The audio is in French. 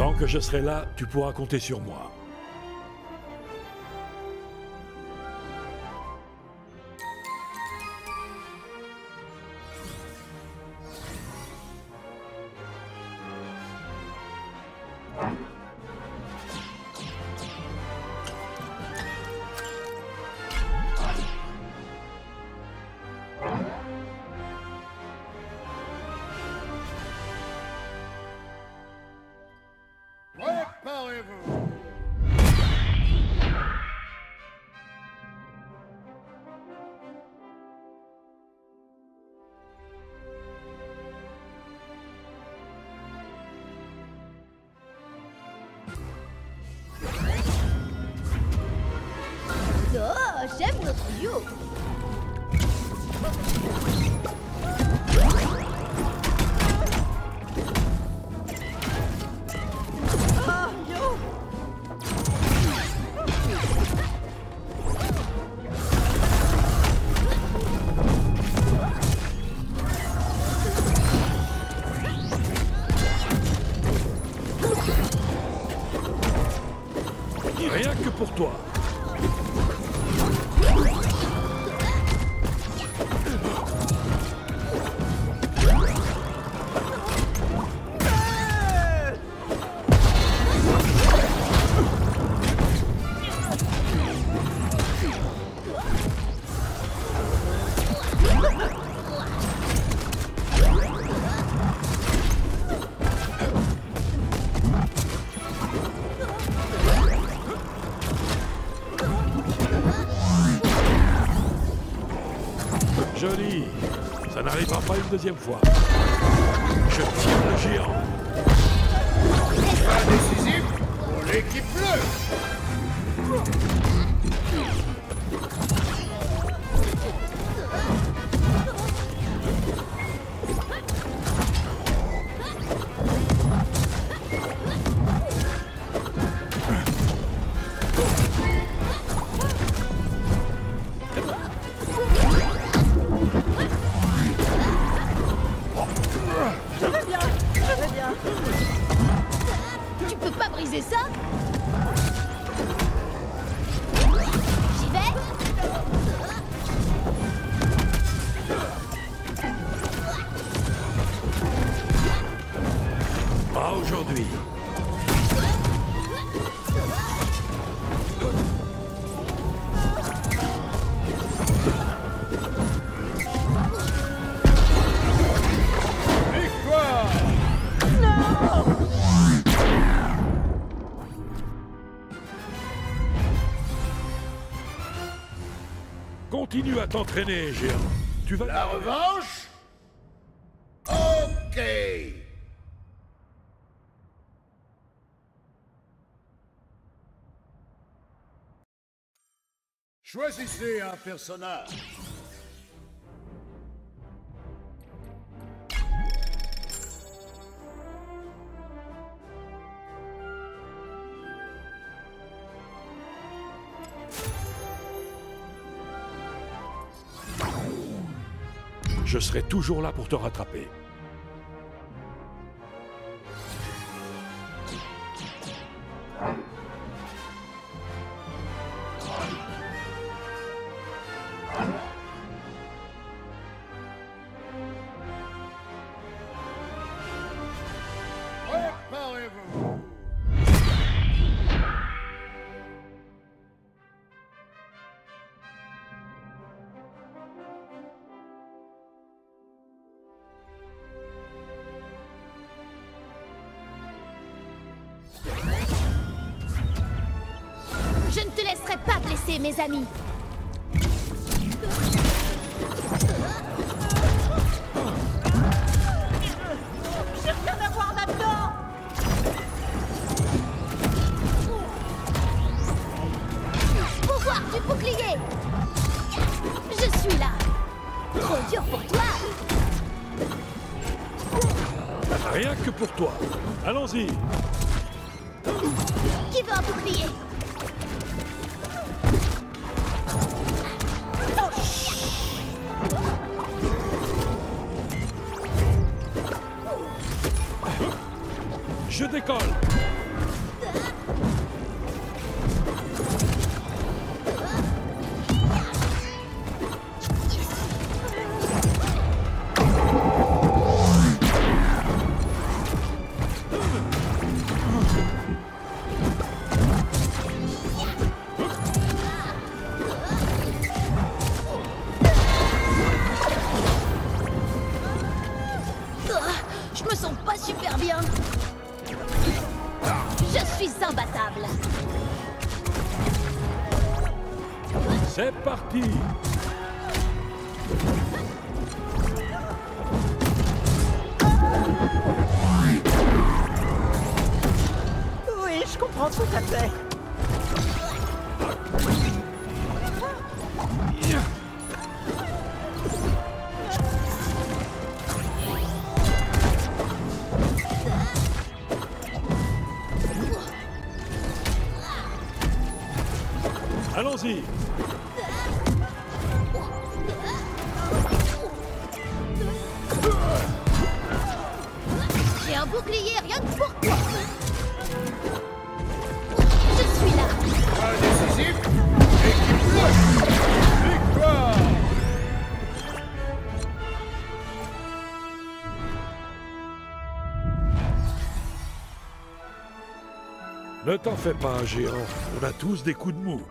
Tant que je serai là, tu pourras compter sur moi. Oh, j'aime notre duo. Rien que pour toi. Joli. Ça n'arrivera pas une deuxième fois. Je tire le géant. Pas décisif pour l'équipe bleue Continue à t'entraîner, géant. Tu vas... La revanche? Ok Choisissez un personnage. Je serai toujours là pour te rattraper. Je ne te laisserai pas blesser, mes amis. Je viens d'avoir là-dedans Pouvoir du bouclier Je suis là Trop dur pour toi Rien que pour toi. Allons-y. Qui veut un bouclier? Je décolle Je me sens pas super bien. Je suis imbattable. C'est parti Oui, je comprends tout à fait. Allons-y J'ai un bouclier rien que pour toi. Je suis là. Pas décisif Équipe bleue Victoire Ne t'en fais pas, géant. On a tous des coups de mou.